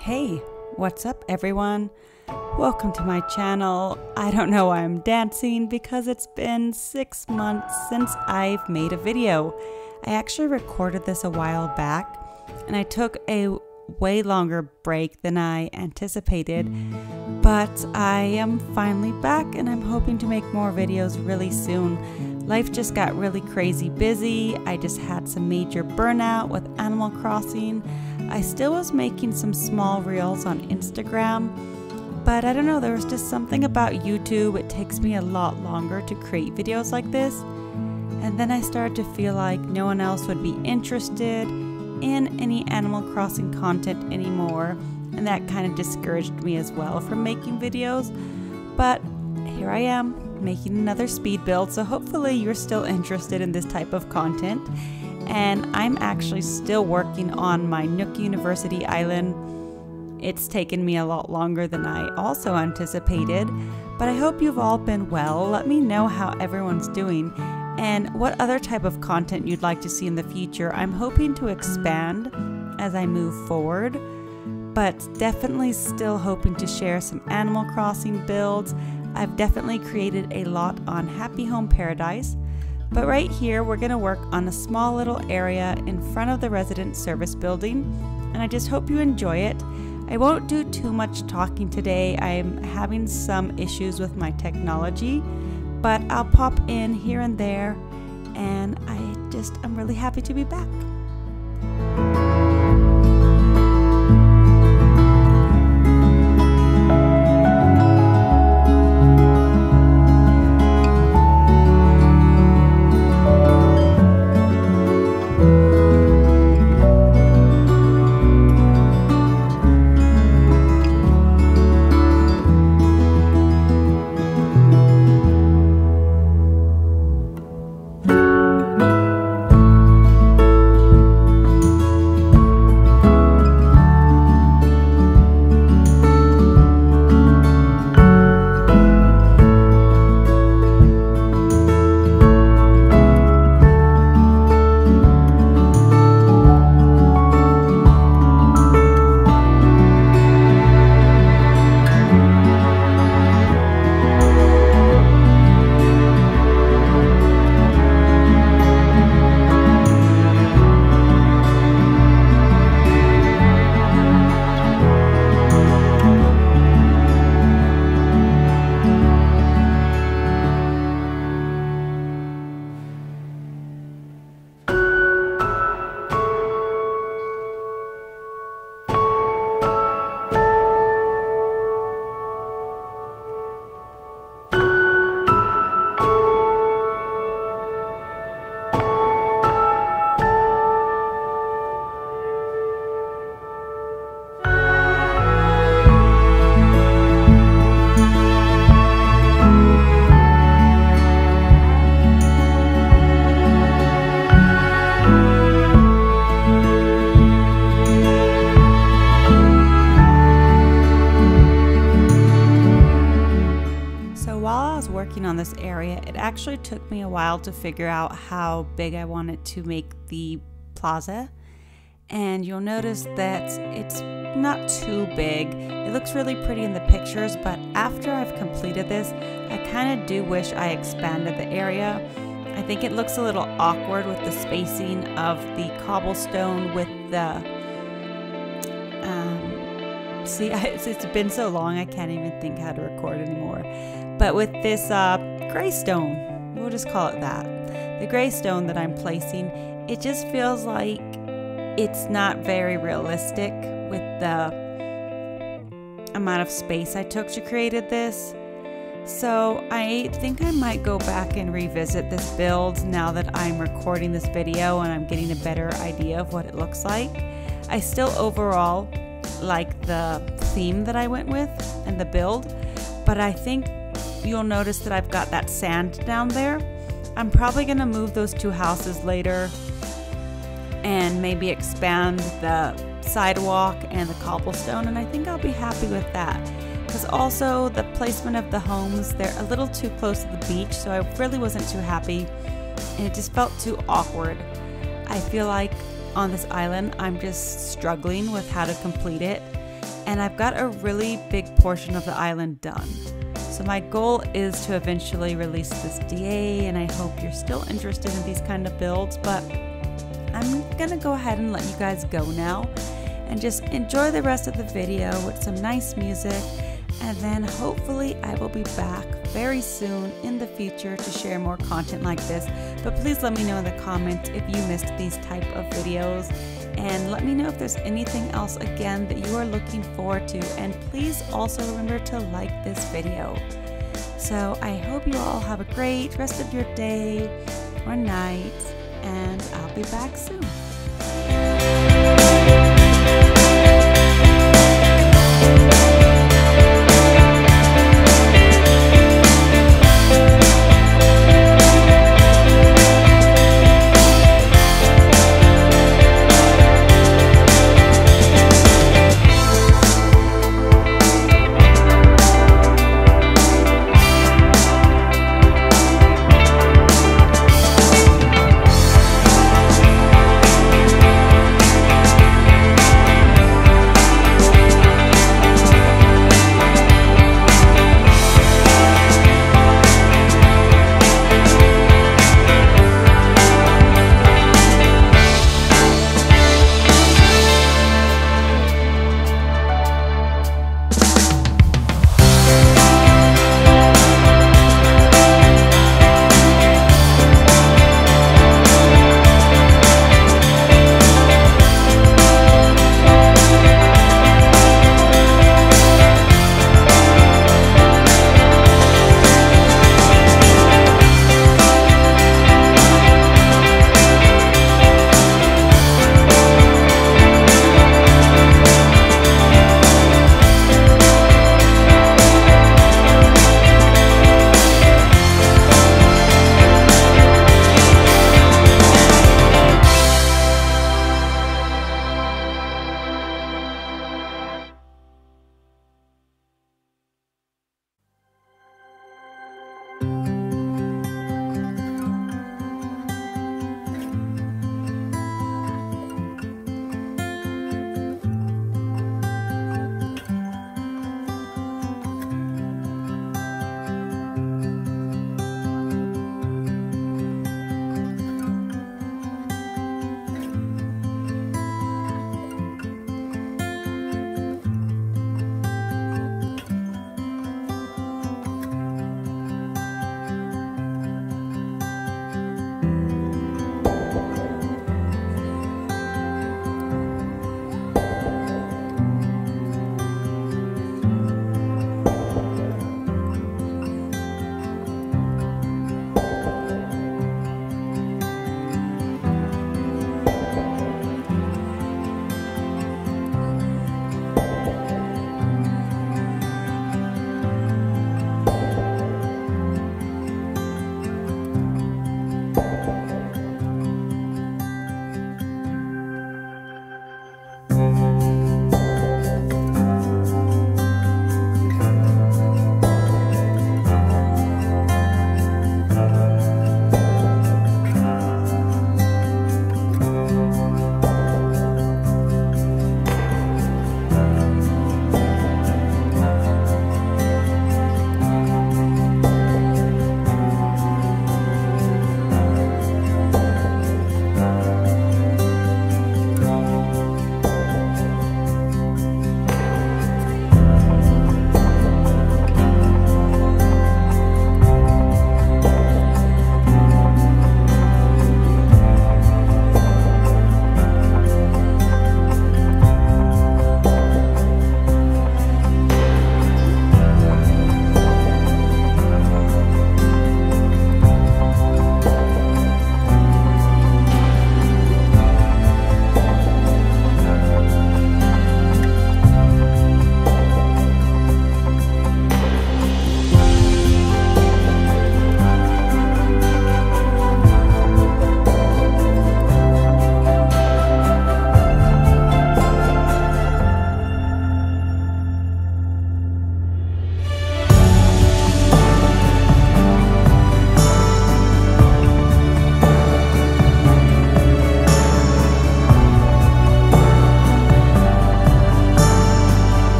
Hey, what's up everyone? Welcome to my channel. I don't know why I'm dancing because it's been six months since I've made a video. I actually recorded this a while back and I took a way longer break than I anticipated, but I am finally back and I'm hoping to make more videos really soon. Life just got really crazy busy. I just had some major burnout with Animal Crossing. I still was making some small reels on Instagram, but I don't know, there was just something about YouTube. It takes me a lot longer to create videos like this. And then I started to feel like no one else would be interested in any Animal Crossing content anymore, and that kind of discouraged me as well from making videos. But here I am making another speed build, so hopefully you're still interested in this type of content and I'm actually still working on my Nook University Island. It's taken me a lot longer than I also anticipated, but I hope you've all been well. Let me know how everyone's doing and what other type of content you'd like to see in the future. I'm hoping to expand as I move forward, but definitely still hoping to share some Animal Crossing builds. I've definitely created a lot on Happy Home Paradise. But right here, we're going to work on a small little area in front of the resident service building, and I just hope you enjoy it. I won't do too much talking today. I'm having some issues with my technology, but I'll pop in here and there, and I just I'm really happy to be back. Working on this area, it actually took me a while to figure out how big I wanted to make the plaza. And you'll notice that it's not too big. It looks really pretty in the pictures, but after I've completed this, I kind of do wish I expanded the area. I think it looks a little awkward with the spacing of the cobblestone with the um, see it's been so long I can't even think how to record anymore but with this uh, gray stone, we'll just call it that, the gray stone that I'm placing, it just feels like it's not very realistic with the amount of space I took to create this. So I think I might go back and revisit this build now that I'm recording this video and I'm getting a better idea of what it looks like. I still overall like the theme that I went with and the build, but I think you'll notice that I've got that sand down there. I'm probably going to move those two houses later and maybe expand the sidewalk and the cobblestone and I think I'll be happy with that because also the placement of the homes they're a little too close to the beach so I really wasn't too happy and it just felt too awkward I feel like on this island I'm just struggling with how to complete it and I've got a really big portion of the island done. So my goal is to eventually release this DA and I hope you're still interested in these kind of builds, but I'm gonna go ahead and let you guys go now and just enjoy the rest of the video with some nice music and then hopefully I will be back very soon in the future to share more content like this. But please let me know in the comments if you missed these type of videos and let me know if there's anything else again that you are looking forward to and please also remember to like this video. So I hope you all have a great rest of your day or night and I'll be back soon.